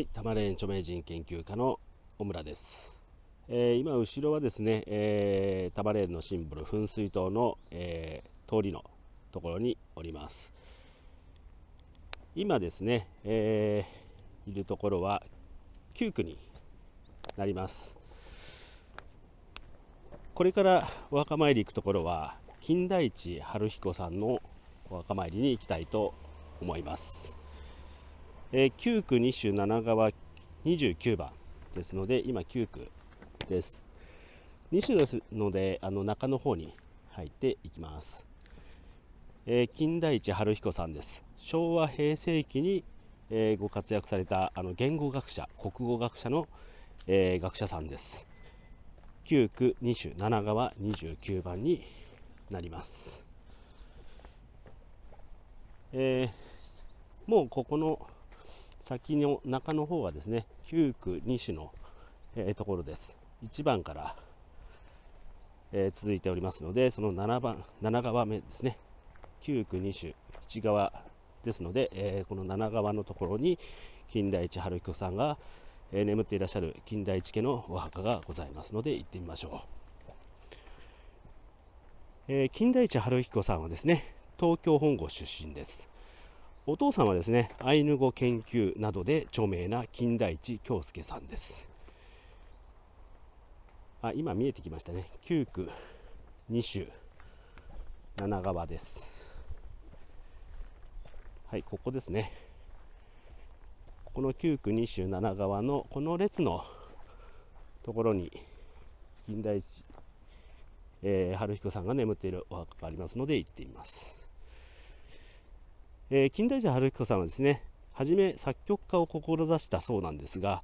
はい、多摩レーン著名人研究家の小村です。えー今後ろはですね、えー、多摩レーンのシンボル噴水塔の、えー通りのところにおります。今ですね、えーいるところは9区になります。これからお墓参り行くところは金田一春彦さんのお墓参りに行きたいと思います。えー9区2種7川29番ですので今9区です。2種ですのであの中の方に入っていきます、えー金田一春彦さんです。昭和平成期に、えーご活躍されたあの言語学者国語学者の、えー学者さんです。9区2種7川29番になります、えーもうここの先の中の方はですね9区2種の、えーところです。1番から、えー続いておりますのでその7番7側目ですね。9区2種1側ですので、えーこの7側のところに金田一春彦さんが、えー眠っていらっしゃる金田一家のお墓がございますので行ってみましょう、えー金田一春彦さんはですね東京本郷出身です。お父さんはですねアイヌ語研究などで著名な金田一京介さんです。あ今見えてきましたね。9区2種7川です。はいここですね。この9区2種7川のこの列のところに金田一、えー春彦さんが眠っているお墓がありますので行ってみます。えー金田一春彦さんはですね初め作曲家を志したそうなんですが、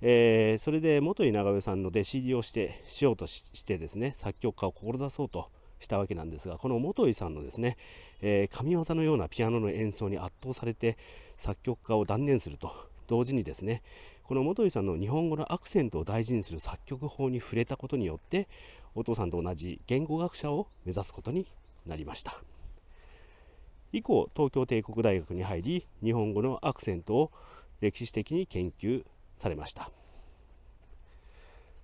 えーそれで元井長与さんの弟子入りをしてしようとしてですね作曲家を志そうとしたわけなんですがこの元井さんのですね、えー神業のようなピアノの演奏に圧倒されて作曲家を断念すると同時にですねこの元井さんの日本語のアクセントを大事にする作曲法に触れたことによってお父さんと同じ言語学者を目指すことになりました。以降東京帝国大学に入り日本語のアクセントを歴史的に研究されました。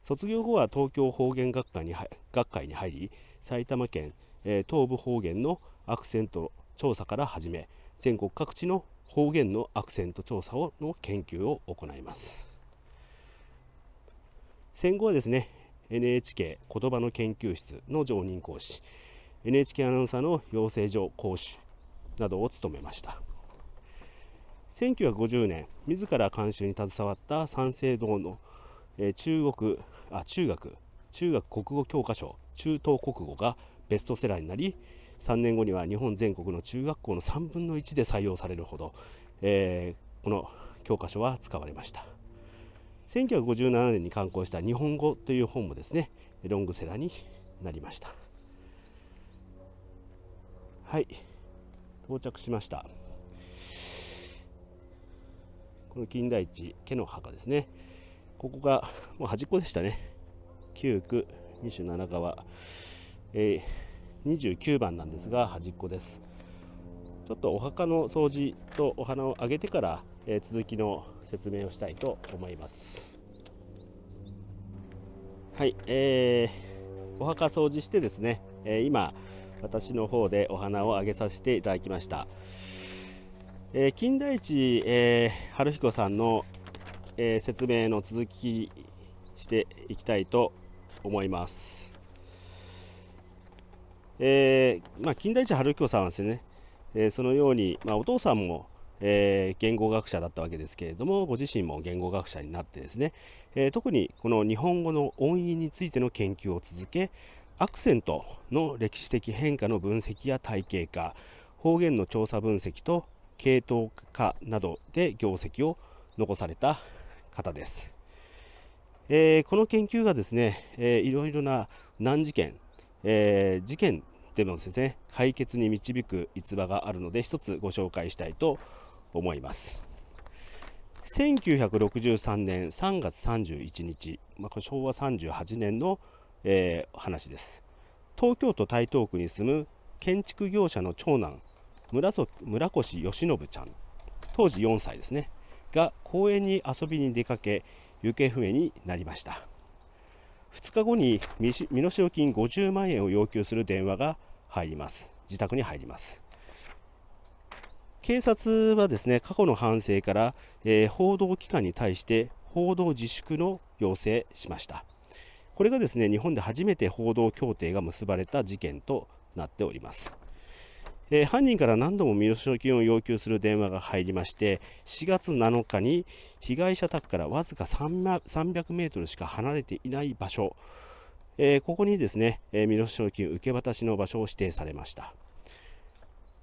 卒業後は東京方言学会に入学会に入り埼玉県、えー東部方言のアクセント調査から始め全国各地の方言のアクセント調査をの研究を行います。戦後はですね NHK 言葉の研究室の常任講師。NHK アナウンサーの養成所講師。などを務めました。1950年自ら監修に携わった三省堂の、え中国あ中学中学国語教科書中東国語がベストセラーになり3年後には日本全国の中学校の3分の1で採用されるほど、えーこの教科書は使われました。1957年に刊行した「日本語」という本もですねロングセラーになりました。はい。到着しました。この金田一家の墓ですね。ここがもう端っこでしたね。9区27川、えー29番なんですが端っこです。ちょっとお墓の掃除とお花をあげてから、えー続きの説明をしたいと思います。はい、えーお墓掃除してですね、えー今私の方でお花をあげさせていただきました、えー金田一、えー春彦さんの、えー説明の続きしていきたいと思います、えーまあ、金田一春彦さんはですね、えーそのように、まあ、お父さんも、えー言語学者だったわけですけれどもご自身も言語学者になってですね、えー特にこの日本語の音韻についての研究を続けアクセントの歴史的変化の分析や体系化方言の調査分析と系統化などで業績を残された方です、えーこの研究がですね、えーいろいろな難事件、えー事件でもですね解決に導く逸話があるので一つご紹介したいと思います。1963年3月31日、まあ、これ昭和38年の、えー話です。東京都台東区に住む建築業者の長男村村越義信ちゃん当時4歳ですねが公園に遊びに出かけ行方不明になりました。2日後に身代金50万円を要求する電話が入ります。自宅に入ります。警察はですね過去の反省から、えー、報道機関に対して報道自粛の要請しました。これがですね日本で初めて報道協定が結ばれた事件となっております。えー、犯人から何度も身代金を要求する電話が入りまして4月7日に被害者宅からわずか300メートルしか離れていない場所、えー、ここにですね、えー、身代金受け渡しの場所を指定されました。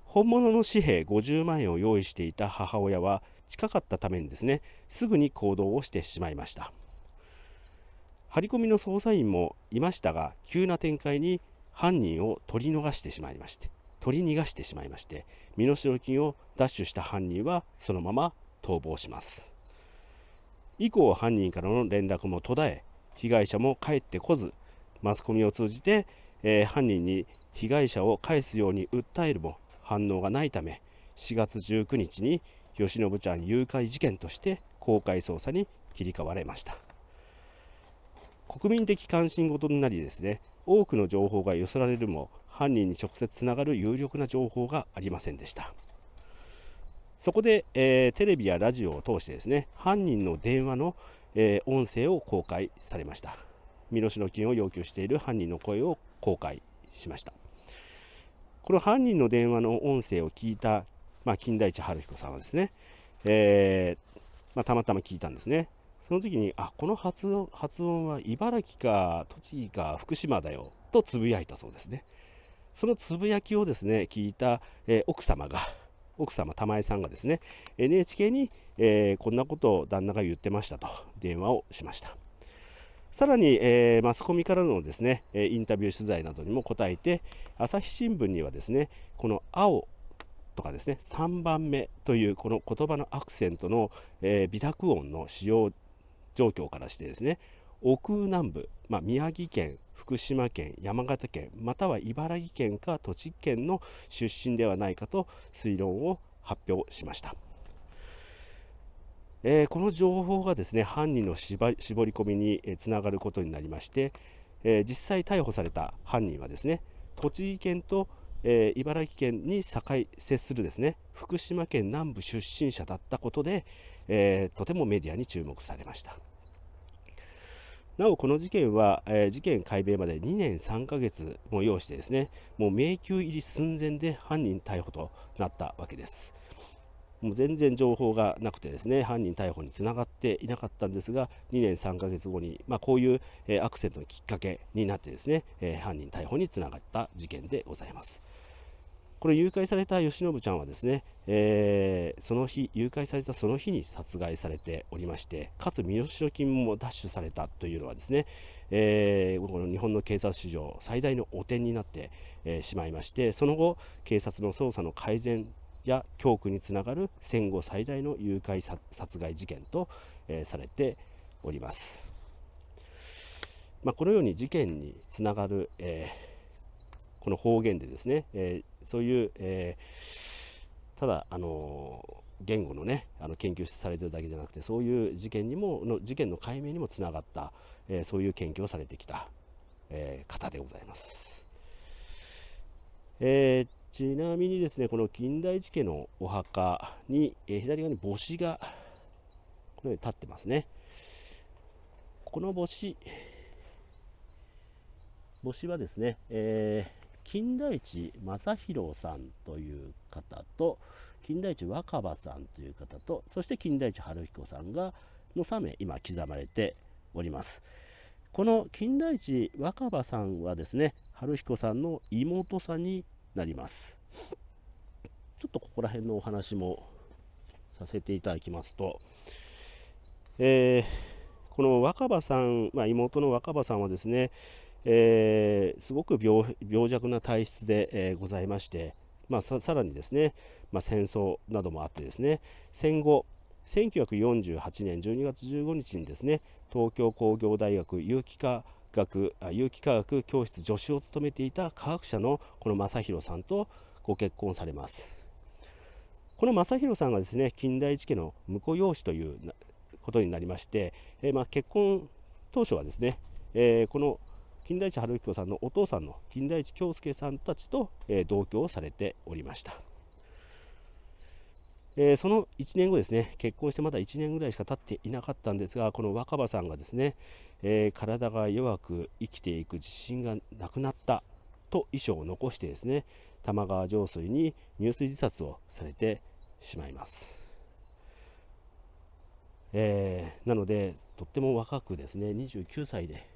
本物の紙幣50万円を用意していた母親は近かったためにですねすぐに行動をしてしまいました。張り込みの捜査員もいましたが急な展開に犯人を取り逃してしまいまして取り逃がしてしまいまして身代金を奪取した犯人はそのまま逃亡します。以降犯人からの連絡も途絶え被害者も帰ってこずマスコミを通じて、えー、犯人に被害者を返すように訴えるも反応がないため4月19日に吉信ちゃん誘拐事件として公開捜査に切り替われました。国民的関心事になりですね多くの情報が寄せられるも犯人に直接つながる有力な情報がありませんでした。そこで、えー、テレビやラジオを通してですね犯人の電話の、えー、音声を公開されました。身代金を要求している犯人の声を公開しました。この犯人の電話の音声を聞いた、まあ、金田一春彦さんはですね、えー、まあ、たまたま聞いたんですね。その時にあこの発音発音は茨城か栃木か福島だよとつぶやいたそうですね。そのつぶやきをですね聞いた、えー、奥様が奥様玉江さんがですね NHK に、えー、こんなことを旦那が言ってましたと電話をしました。さらに、えー、マスコミからのですねインタビュー取材などにも答えて朝日新聞にはですねこの青とかですね3番目というこの言葉のアクセントの、えー、微濁音の使用状況からしてですね奥南部、まあ、宮城県福島県、山形県、または茨城県か栃木県の出身ではないかと推論を発表しました。えー、この情報がですね犯人の絞り込みにつながることになりまして、えー、実際逮捕された犯人はですね栃木県と、えー、茨城県に境接するですね福島県南部出身者だったことで、えとてもメディアに注目されました。なお、この事件は、えー、事件解明まで2年3ヶ月も要してですね、もう迷宮入り寸前で犯人逮捕となったわけです。もう全然情報がなくてですね、犯人逮捕につながっていなかったんですが、2年3ヶ月後に、まあ、こういう、えー、アクセントのきっかけになってですね、えー、犯人逮捕につながった事件でございます。これ誘拐された吉信ちゃんはですね、えー、その日、誘拐されたその日に殺害されておりまして、かつ身代金も奪取されたというのはですね、えー、この日本の警察史上最大の汚点になって、え、しまいまして、その後、警察の捜査の改善や教訓につながる戦後最大の誘拐殺害事件と、えー、されております。まあ、このように事件につながる、えこの方言でですね、えそういう、えー、ただ、あの言語のねあの研究されてるだけじゃなくてそういう事件にもの事件の解明にもつながった、えー、そういう研究をされてきた、えー、方でございます、えー、ちなみにですねこの金田一家のお墓に、え左側に墓誌がこのように立ってますね。この墓誌墓誌はですね、えー金田一正弘さんという方と金田一若葉さんという方とそして金田一春彦さんがの3名今刻まれております。この金田一若葉さんはですね春彦さんの妹さんになります。ちょっとここら辺のお話もさせていただきますと、えー、この若葉さん、まあ、妹の若葉さんはですね、えー、すごく病弱な体質で、えー、ございまして、まあ、さらにですね、まあ、戦争などもあってですね戦後1948年12月15日にですね東京工業大学有機化学有機化学教室助手を務めていた科学者のこの正弘さんとご結婚されます。この正弘さんがですね金田一家の婿養子ということになりまして、えー、まあ、結婚当初はですね、えー、この金田一春彦さんのお父さんの金田一京介さんたちと、え同居をされておりました。えー、その1年後ですね、結婚してまだ1年ぐらいしか経っていなかったんですが、この若葉さんがですね、えー、体が弱く生きていく自信がなくなったと遺書を残してですね、玉川上水に入水自殺をされてしまいます。えー、なので、とっても若くですね、29歳で、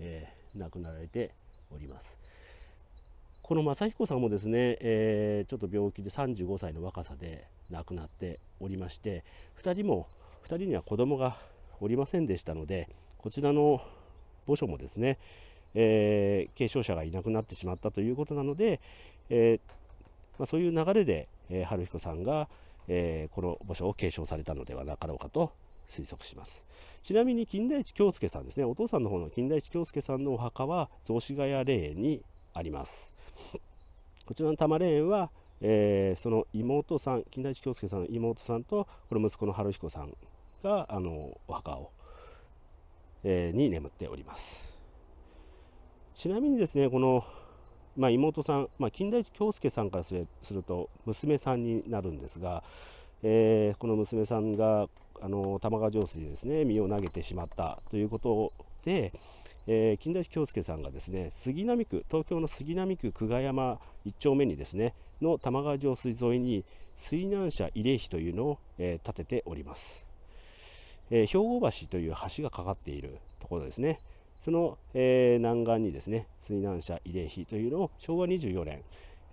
え亡くなられております。この正彦さんもですね、えー、ちょっと病気で35歳の若さで亡くなっておりまして2人も2人には子供がおりませんでしたのでこちらの墓所もですね、えー、継承者がいなくなってしまったということなので、えー、まあ、そういう流れで、えー、春彦さんが、えこの墓所を継承されたのではなかろうかと推測します。ちなみに金田一京介さんですね。お父さんの方の金田一京介さんのお墓は雑司ヶ谷霊園にあります。こちらの玉霊園は、えー、その妹さん金田一京介さんの妹さんとこの息子の春彦さんがあのお墓を、えー、に眠っております。ちなみにですねこの、まあ、妹さん、まあ、金田一京介さんからすると娘さんになるんですが、えー、この娘さんがあの玉川上水でですね身を投げてしまったということで、えー、金田一京介さんがですね杉並区東京の杉並区久我山1丁目にですねの玉川上水沿いに水難者慰霊碑というのを、えー、建てております、えー、兵庫橋という橋がかかっているところですね。その、え南岸にですね水難者慰霊碑というのを昭和24年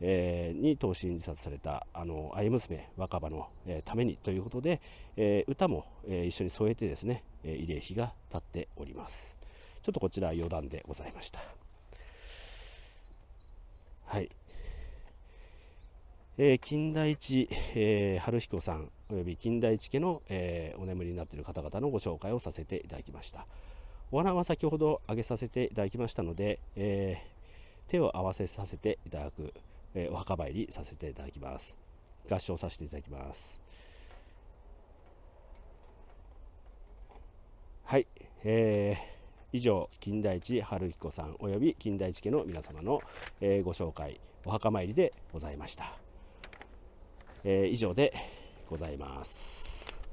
えー、に投身自殺されたあの愛娘若葉の、えー、ためにということで、えー、歌も、え一緒に添えてですね、え慰霊碑が立っております。ちょっとこちら余談でございました。はい。えー、金田一、えー、春彦さんおよび金田一家の、えー、お眠りになっている方々のご紹介をさせていただきました。お花は先ほど挙げさせていただきましたので、え手を合わせさせていただくえー、お墓参りさせていただきます。合唱させていただきます。はい、えー、以上、金田一春彦さんおよび金田一家の皆様の、えー、ご紹介、お墓参りでございました。えー、以上でございます。